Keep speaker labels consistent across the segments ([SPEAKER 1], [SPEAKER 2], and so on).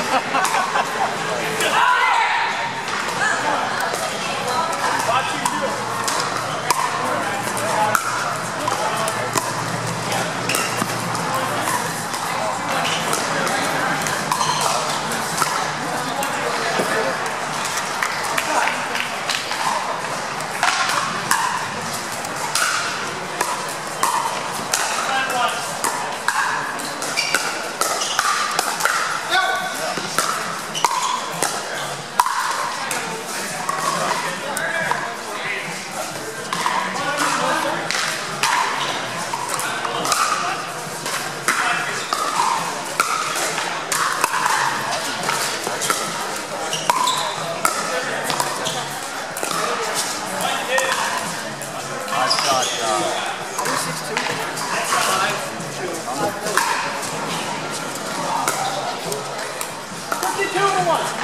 [SPEAKER 1] one.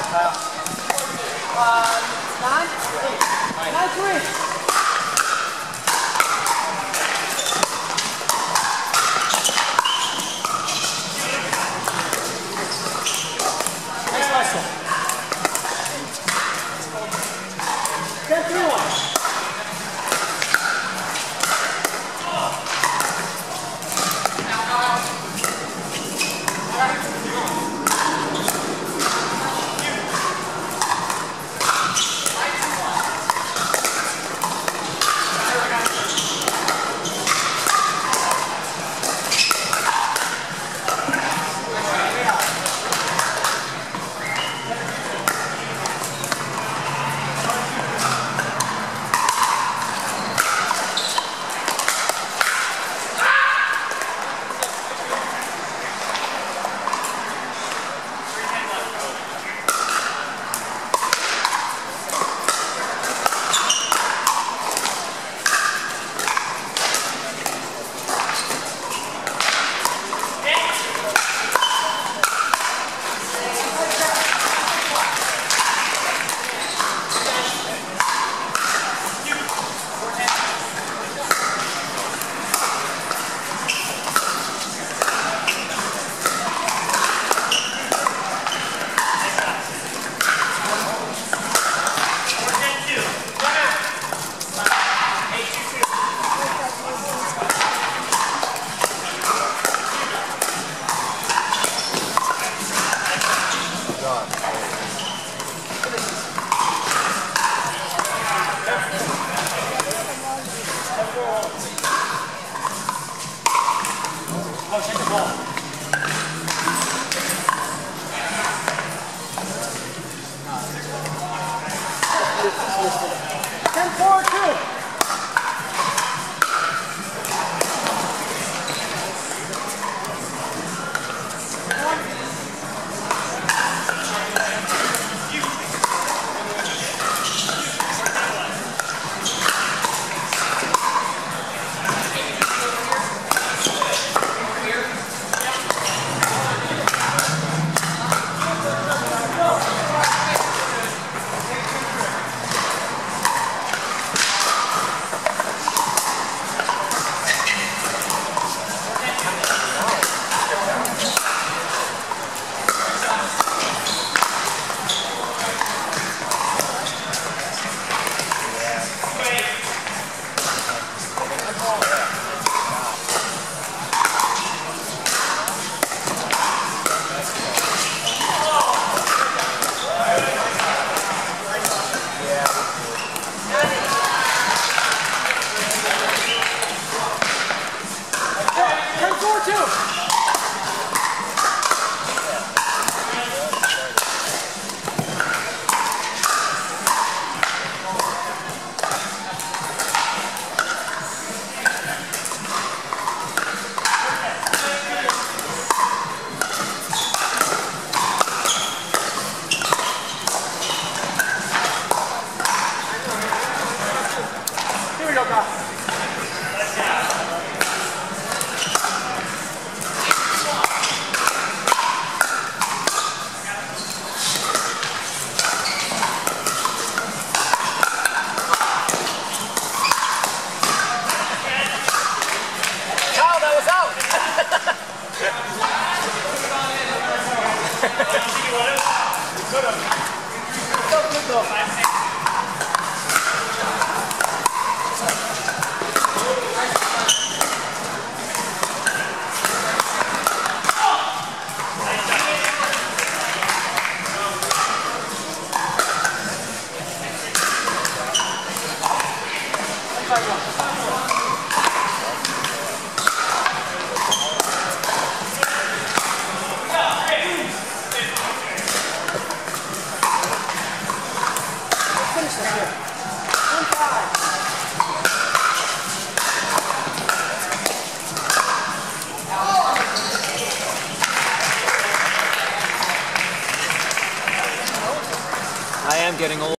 [SPEAKER 1] Uh, nine? Nine three.